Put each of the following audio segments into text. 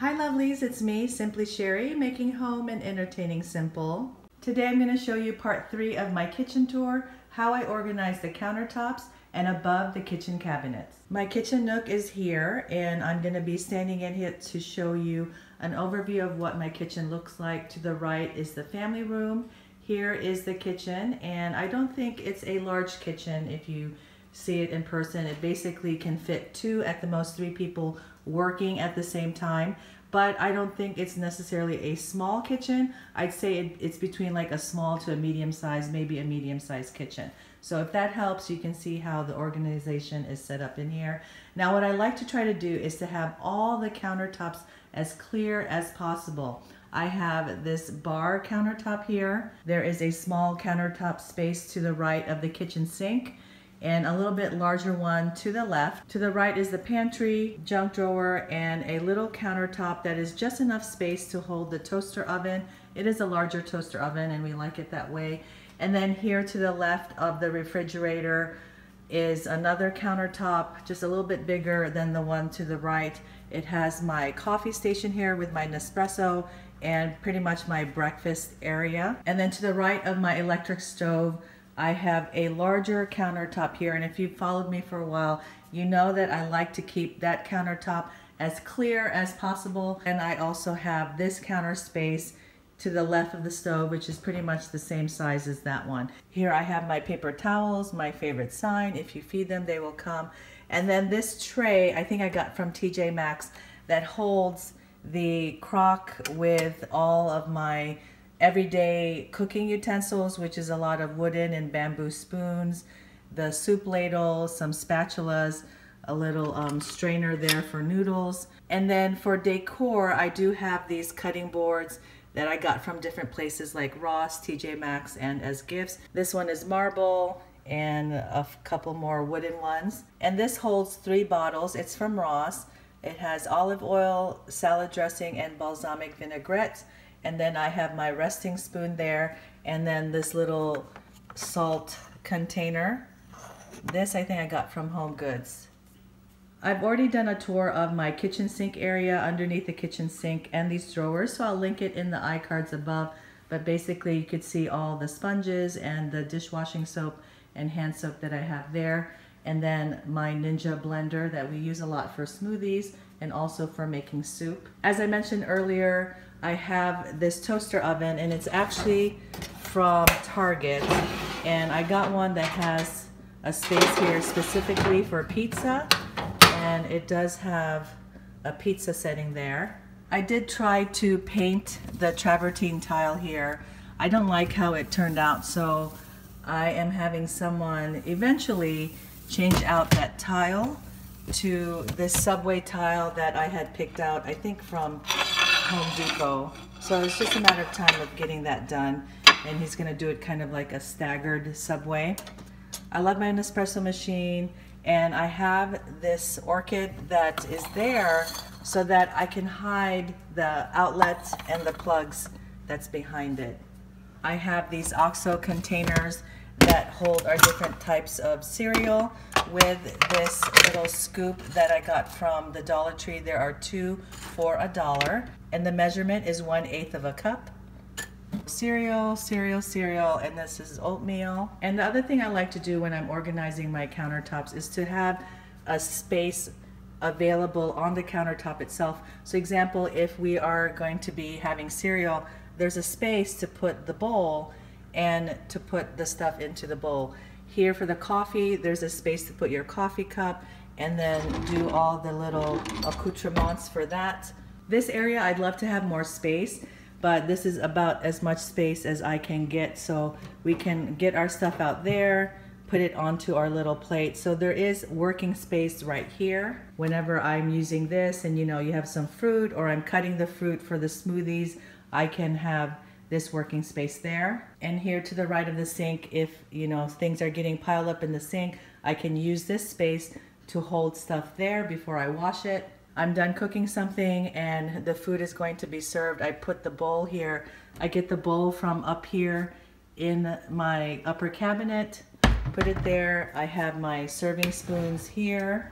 Hi lovelies, it's me, Simply Cherie, making home and entertaining simple. Today I'm going to show you part three of my kitchen tour, how I organize the countertops and above the kitchen cabinets. My kitchen nook is here and I'm going to be standing in here to show you an overview of what my kitchen looks like. To the right is the family room. Here is the kitchen and I don't think it's a large kitchen if you see it in person. It basically can fit two, at the most three people working at the same time. But I don't think it's necessarily a small kitchen. I'd say it, it's between like a small to a medium size, maybe a medium sized kitchen. So if that helps, you can see how the organization is set up in here. Now what I like to try to do is to have all the countertops as clear as possible. I have this bar countertop here. There is a small countertop space to the right of the kitchen sink and a little bit larger one to the left. To the right is the pantry, junk drawer, and a little countertop that is just enough space to hold the toaster oven. It is a larger toaster oven and we like it that way. And then here to the left of the refrigerator is another countertop, just a little bit bigger than the one to the right. It has my coffee station here with my Nespresso and pretty much my breakfast area. And then to the right of my electric stove, I have a larger countertop here and if you've followed me for a while you know that I like to keep that countertop as clear as possible and I also have this counter space to the left of the stove which is pretty much the same size as that one. Here I have my paper towels, my favorite sign, if you feed them they will come and then this tray I think I got from TJ Maxx that holds the crock with all of my everyday cooking utensils, which is a lot of wooden and bamboo spoons, the soup ladle, some spatulas, a little um, strainer there for noodles. And then for decor, I do have these cutting boards that I got from different places like Ross, TJ Maxx, and as gifts. This one is marble and a couple more wooden ones. And this holds three bottles. It's from Ross. It has olive oil, salad dressing, and balsamic vinaigrette. And then I have my resting spoon there and then this little salt container. This I think I got from Home Goods. I've already done a tour of my kitchen sink area underneath the kitchen sink and these drawers, so I'll link it in the iCards above. But basically you could see all the sponges and the dishwashing soap and hand soap that I have there. And then my Ninja blender that we use a lot for smoothies and also for making soup. As I mentioned earlier, I have this toaster oven and it's actually from Target and I got one that has a space here specifically for pizza and it does have a pizza setting there. I did try to paint the travertine tile here. I don't like how it turned out so I am having someone eventually change out that tile to this subway tile that I had picked out I think from Home Depot. So it's just a matter of time of getting that done. And he's gonna do it kind of like a staggered subway. I love my Nespresso machine and I have this orchid that is there so that I can hide the outlet and the plugs that's behind it. I have these OXO containers that hold our different types of cereal with this little scoop that I got from the Dollar Tree. There are two for a dollar and the measurement is one eighth of a cup. Cereal, cereal, cereal, and this is oatmeal. And the other thing I like to do when I'm organizing my countertops is to have a space available on the countertop itself. So example, if we are going to be having cereal, there's a space to put the bowl and to put the stuff into the bowl. Here for the coffee, there's a space to put your coffee cup and then do all the little accoutrements for that. This area, I'd love to have more space, but this is about as much space as I can get. So we can get our stuff out there, put it onto our little plate. So there is working space right here. Whenever I'm using this and you know, you have some fruit or I'm cutting the fruit for the smoothies, I can have this working space there. And here to the right of the sink, if you know things are getting piled up in the sink, I can use this space to hold stuff there before I wash it. I'm done cooking something and the food is going to be served. I put the bowl here. I get the bowl from up here in my upper cabinet, put it there. I have my serving spoons here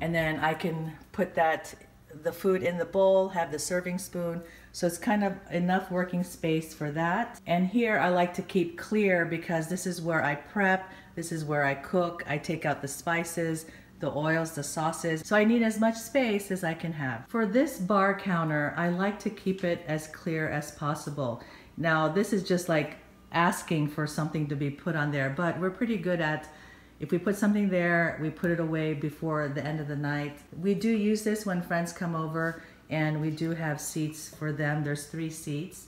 and then I can put that the food in the bowl, have the serving spoon. So it's kind of enough working space for that. And here I like to keep clear because this is where I prep, this is where I cook, I take out the spices, the oils, the sauces. So I need as much space as I can have. For this bar counter, I like to keep it as clear as possible. Now this is just like asking for something to be put on there, but we're pretty good at if we put something there, we put it away before the end of the night. We do use this when friends come over and we do have seats for them. There's three seats.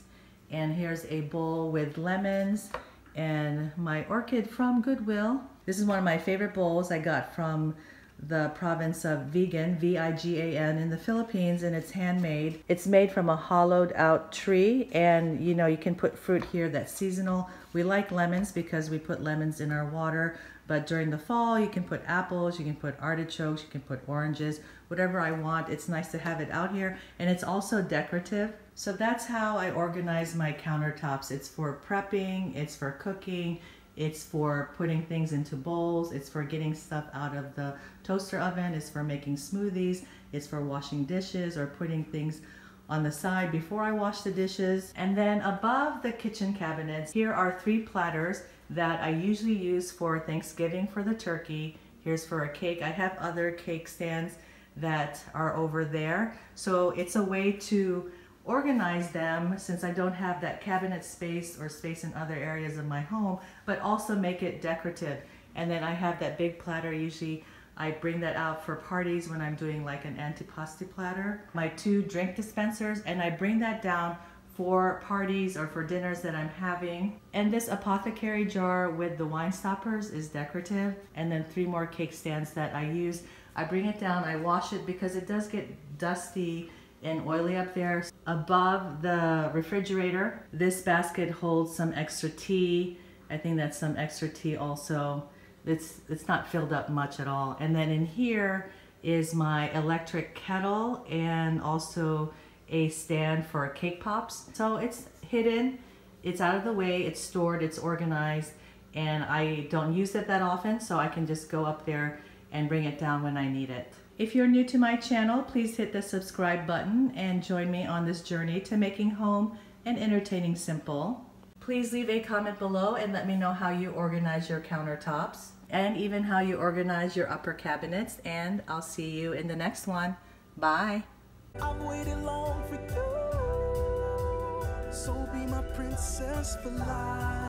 And here's a bowl with lemons and my orchid from Goodwill. This is one of my favorite bowls I got from the province of Vigan, V-I-G-A-N, in the Philippines, and it's handmade. It's made from a hollowed out tree, and you know, you can put fruit here that's seasonal. We like lemons because we put lemons in our water, but during the fall, you can put apples, you can put artichokes, you can put oranges, whatever I want. It's nice to have it out here, and it's also decorative. So that's how I organize my countertops. It's for prepping, it's for cooking, it's for putting things into bowls. It's for getting stuff out of the toaster oven. It's for making smoothies. It's for washing dishes or putting things on the side before I wash the dishes. And then above the kitchen cabinets, here are three platters that I usually use for Thanksgiving for the turkey. Here's for a cake. I have other cake stands that are over there. So it's a way to organize them since I don't have that cabinet space or space in other areas of my home, but also make it decorative. And then I have that big platter, usually I bring that out for parties when I'm doing like an antipasti platter. My two drink dispensers, and I bring that down for parties or for dinners that I'm having. And this apothecary jar with the wine stoppers is decorative. And then three more cake stands that I use. I bring it down, I wash it because it does get dusty and oily up there. Above the refrigerator, this basket holds some extra tea. I think that's some extra tea also. It's, it's not filled up much at all. And then in here is my electric kettle and also a stand for cake pops. So it's hidden, it's out of the way, it's stored, it's organized, and I don't use it that often, so I can just go up there and bring it down when I need it. If you're new to my channel, please hit the subscribe button and join me on this journey to making home and entertaining simple. Please leave a comment below and let me know how you organize your countertops and even how you organize your upper cabinets and I'll see you in the next one. Bye.